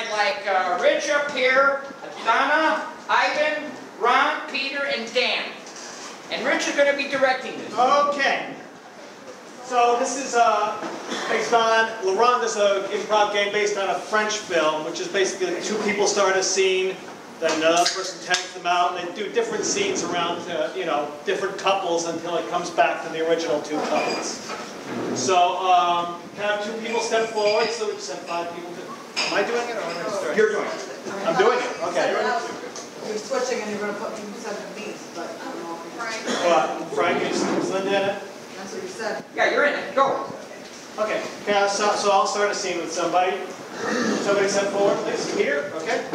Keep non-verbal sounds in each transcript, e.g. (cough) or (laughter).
I'd like uh, Rich up here, Donna, Ivan, Ron, Peter, and Dan. And Rich is going to be directing this. Okay. So this is uh, based on, La Ronde is an improv game based on a French film, which is basically two people start a scene, then another person tags them out, and they do different scenes around, uh, you know, different couples until it comes back to the original two couples. So um, have two people step forward, so we just have five people. To, am I doing it or am I just doing it? You're doing it. I'm doing it, okay. You're switching and you're gonna put, you said the beats, but I don't know if you're. Frank. What, Frank, is is Linda in it? That's what you said. Yeah, you're in it. Go. Okay, okay so, so I'll start a scene with somebody. Somebody step forward, please. Here, okay?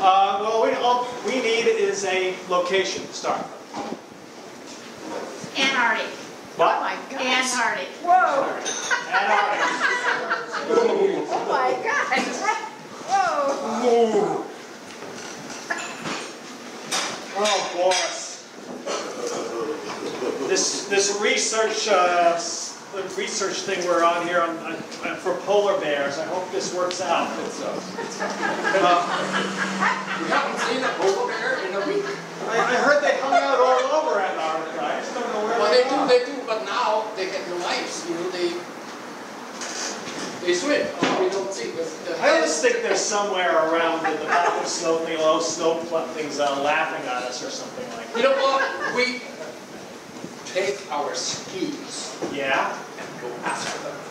Uh, well, we, all we need is a location to start. Antarctic. What? Oh my gosh. Antarctic. Whoa, Antarctic. (laughs) Oh my gosh. Whoa. Oh, boss. This, this research, uh, research thing we're on here on, on, on- for polar bears, I hope this works out. It's, uh, uh, We haven't seen a polar bear in a week. I, I heard they hung out all over Antarctica. I just don't know where Well, they they do, are. they do, but now they have new lives, you know, they, they swim. Oh, we don't see the, the I always think they're somewhere around in the back of snow, thing, snow things uh, laughing at us or something like that. You know what? We take our skis. Yeah? and go after them.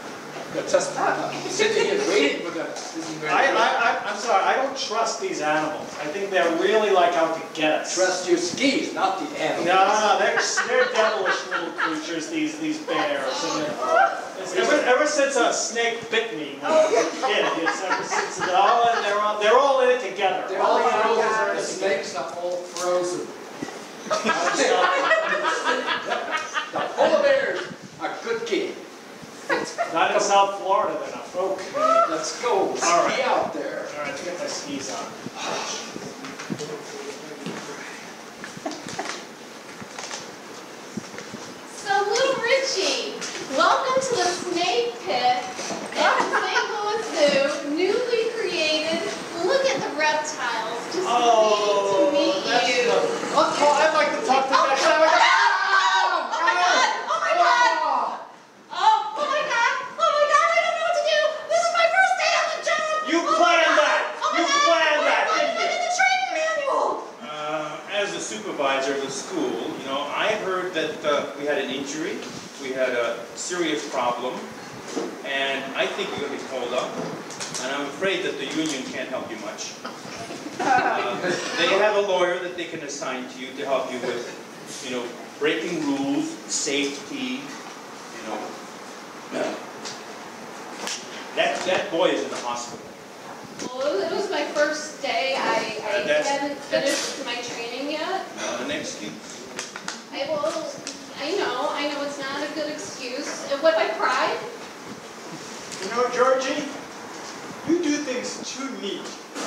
They're sitting here waiting for them. This is very I, I, I, I'm sorry, I don't trust these animals. I think they're really like out to get us. Trust your skis, not the animals. No, no, no, they're, they're devilish little creatures, these, these bears. And (laughs) ever, ever since a snake bit me when I was a kid, it's ever since, they're all, in- they're all, they're all in it together. They're all Oh my frozen, God. the snakes are all frozen. The polar bears are good kids. Not in South Florida, they're not. Okay. Let's go, All ski out there. All right, let's get my skis on. So little Richie, welcome to the snake pit at the St. Louis Zoo, newly created. Look at the reptiles, just Oh, waiting to meet that's you. the- I'll call- I'd like to talk to Oh that my guy. God! Oh my God! Oh my God! Oh, oh my God! Oh my God! I don't know what to do. This is my first day on the job. You Oh planned that. Oh You planned that, do didn't fit you? in the training manual? Uh, As the supervisor of the school, you know, I heard that uh, we had an injury, we had a serious problem, and I think you're going to be called up, and I'm afraid that the union can't help you much. Uh, They have a lawyer that they can assign to you to help you with, you know, breaking rules, safety, you know. That, that boy is in the hospital. Well, it was- my first day. I, I Uh, that's- hadn't that's- finished my training yet. Not an excuse. I will, I know, I know it's not a good excuse. And What if I cried? You know, Georgie, you do things too neat.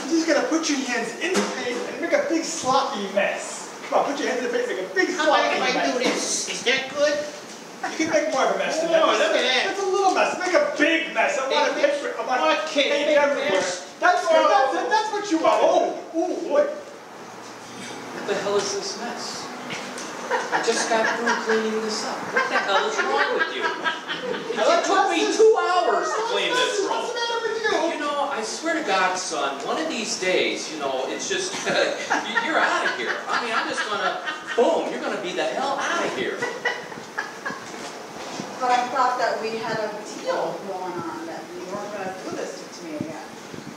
You're just gonna put your hands in the face and make a big sloppy mess. Come on, put your hands in the face, make a big How sloppy about if I mess. do this? Is that good? You can make more of a mess than that. Oh, look at that. That's a little mess. Make a big mess. I want a Big mess? picture. I want Okay, paint big everywhere. mess. That's good. Oh. That's what you want. Oh, oh, what? What the hell is this mess? I just got through cleaning this up. What the hell is wrong with you? It took me two hours to clean this room. What's the matter with you? You know, I swear to God, son, one of these days, you know, it's just, (laughs) you're out of here. I mean, I'm just gonna, boom, you're gonna be the hell out of here. But I thought that we had a deal going on, that we weren't gonna do this to me again.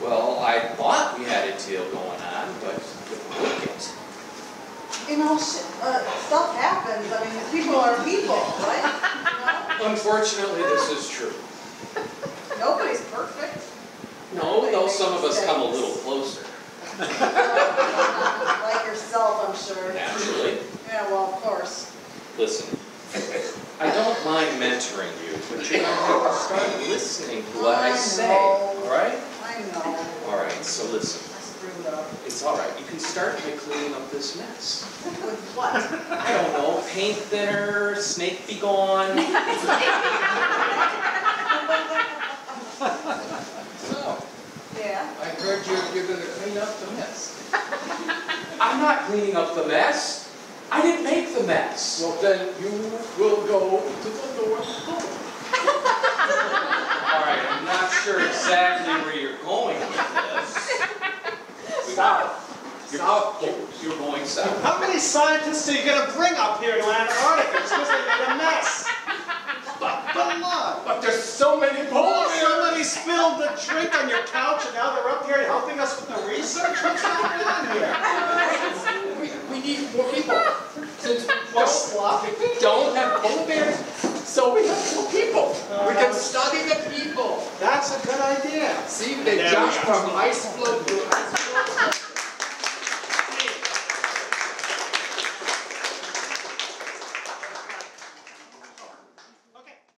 Well, I thought we had a deal going on, but it didn't work it. You know, uh, stuff happens, I mean, people are people, right? (laughs) Unfortunately, this is true. Nobody's perfect. No, though some of us come a little closer, (laughs) Like yourself, I'm sure. naturally. Yeah, well, of course. Listen, I don't mind mentoring you, but you're gonna have to start listening to what I I say, all right? I know, All right, so listen, I screwed up. It's all right. You can start by cleaning up this mess. With what? I don't know. Paint there, snake be gone. (laughs) so, yeah. I heard you're, you're going to clean up the mess. I'm not cleaning up the mess. I didn't make the mess. Well, then you will go to the North Pole. all right, I'm not sure exactly where South. You're, South Pole. you're going south. How many scientists are you gonna bring up here to Antarctica? It's because they made a mess. Come on. But there's so many polar bears. Somebody spilled the drink on your couch and now they're up here helping us with the research? What's going on here? We, we need more people. Since we More don't, sloppy we don't have polar bears, so we have more people. We can study the people. That's a good idea. See, they There we jump from ice floe to